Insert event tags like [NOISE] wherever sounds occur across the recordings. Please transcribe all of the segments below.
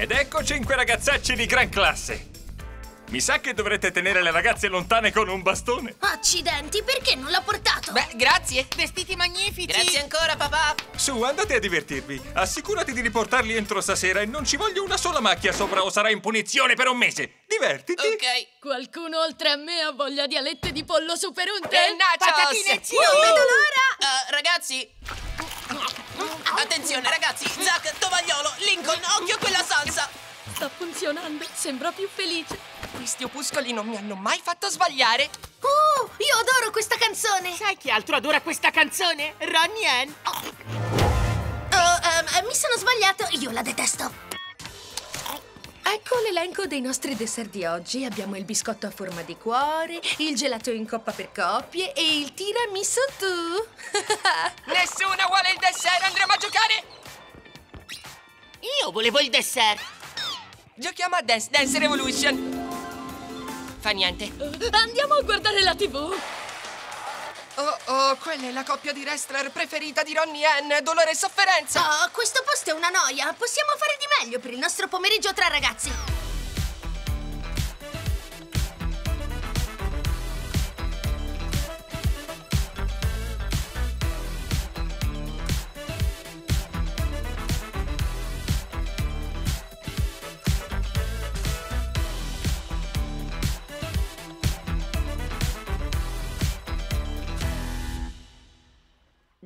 Ed ecco cinque ragazzacci di gran classe. Mi sa che dovrete tenere le ragazze lontane con un bastone. Accidenti, perché non l'ha portato? Beh, grazie. Vestiti magnifici! Grazie ancora, papà. Su, andate a divertirvi. Assicurati di riportarli entro stasera e non ci voglio una sola macchia sopra o sarai in punizione per un mese. Divertiti. Ok. Qualcuno oltre a me ha voglia di alette di pollo super unte? E nachos! Patatine, zio! Non vedo l'ora! Eh, ragazzi. Attenzione, ragazzi. Zack, tovagliolo, Lincoln, occhio a quella salsa. Sta funzionando, sembra più felice. Questi opuscoli non mi hanno mai fatto sbagliare. Oh, io adoro questa canzone! Sai chi altro adora questa canzone? Ronnie Ann! Oh, ehm, mi sono sbagliato, io la detesto. Ecco l'elenco dei nostri dessert di oggi. Abbiamo il biscotto a forma di cuore, il gelato in coppa per coppie e il tiramisù tu. [LAUGHS] Nessuno vuole il dessert, andremo a giocare. Io volevo il dessert! Giochiamo a Dance Dance Revolution. Fa niente. Andiamo a guardare la TV. Oh, oh, quella è la coppia di wrestler preferita di Ronnie Ann, Dolore e Sofferenza. Oh, questo posto è una noia. Possiamo fare di meglio per il nostro pomeriggio tra ragazzi.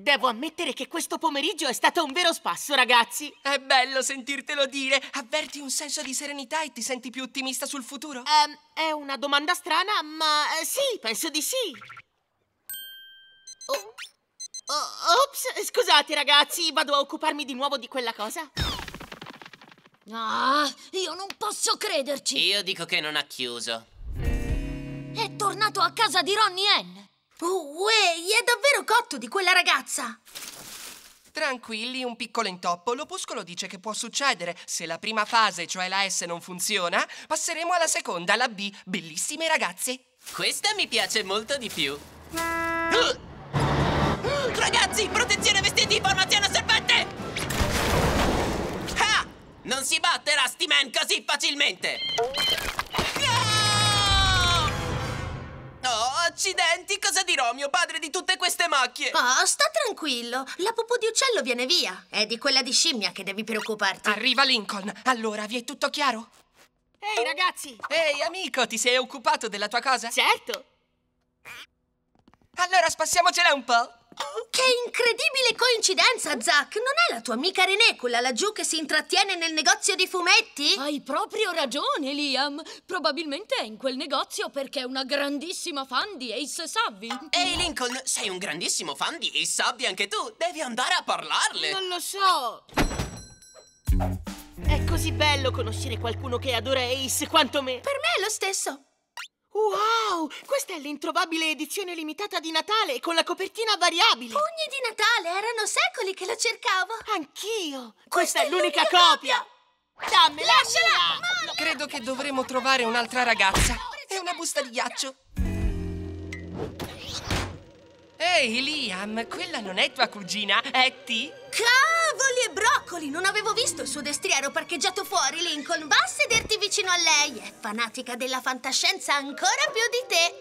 Devo ammettere che questo pomeriggio è stato un vero spasso, ragazzi! È bello sentirtelo dire. Avverti un senso di serenità e ti senti più ottimista sul futuro? Ehm, è una domanda strana, ma eh, sì, penso di sì. Oh. Oh, ops, scusate ragazzi, vado a occuparmi di nuovo di quella cosa. Ah, io non posso crederci. Io dico che non ha chiuso. È tornato a casa di Ronnie Ann. Oh, uè, è davvero cotto di quella ragazza. Tranquilli, un piccolo intoppo. L'opuscolo dice che può succedere. Se la prima fase, cioè la S, non funziona, passeremo alla seconda, la B. Bellissime ragazze. Questa mi piace molto di più. [GASPS] Ragazzi, protezione vestiti, formazione serpente! Ah! Non si batte Rusty Man così facilmente! Accidenti! Cosa dirò, mio padre, di tutte queste macchie? Oh, sta tranquillo. La pupù di uccello viene via. È di quella di scimmia che devi preoccuparti. Arriva Lincoln. Allora, vi è tutto chiaro? Ehi ragazzi! Ehi, amico, ti sei occupato della tua cosa? Certo! Allora spassiamocela un po'. Che incredibile coincidenza, Zack! Non è la tua amica René quella laggiù che si intrattiene nel negozio di fumetti? Hai proprio ragione, Liam. Probabilmente è in quel negozio perché è una grandissima fan di Ace Savvy. Ehi, Lincoln, sei un grandissimo fan di Ace Sabbi anche tu. Devi andare a parlarle. Non lo so! È così bello conoscere qualcuno che adora Ace quanto me! Per me è lo stesso. Wow! Questa è l'introvabile edizione limitata di Natale con la copertina variabile! Pugni di Natale, erano secoli che lo cercavo. Anch'io! Questa, è l'unica copia! Dammela! Lasciala! Credo che dovremo trovare un'altra ragazza. È una busta di ghiaccio. Ehi, Liam, quella non è tua cugina, è T? E broccoli! Non avevo visto il suo destriero parcheggiato fuori, Lincoln. Va a sederti vicino a lei. È fanatica della fantascienza ancora più di te.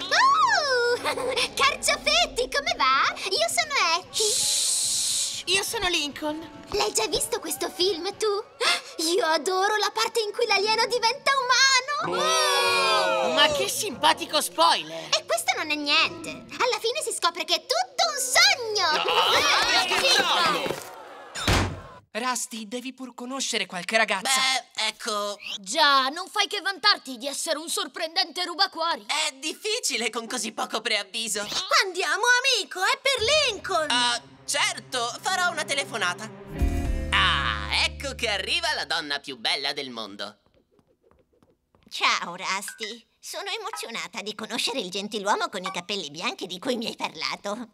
Oh! [LAUGHS] Carciofetti, come va? Io sono Etty. Io sono Lincoln! L'hai già visto questo film, tu? [GASPS] Io adoro la parte in cui l'alieno diventa umano! Ma che simpatico spoiler! E questo non è niente. Alla fine si scopre che è tutto un sogno! Rusty, devi pur conoscere qualche ragazza. Beh, ecco, Già, non fai che vantarti di essere un sorprendente rubacuori. è difficile con così poco preavviso. Andiamo, amico, è per Lincoln. Ah, certo, farò una telefonata. Ah, ecco che arriva la donna più bella del mondo. Ciao, Rusty. Sono emozionata di conoscere il gentiluomo con i capelli bianchi di cui mi hai parlato.